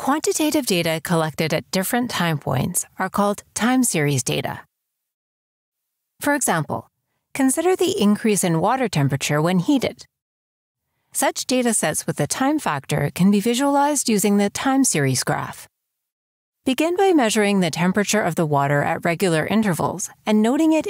Quantitative data collected at different time points are called time series data. For example, consider the increase in water temperature when heated. Such data sets with a time factor can be visualized using the time series graph. Begin by measuring the temperature of the water at regular intervals and noting it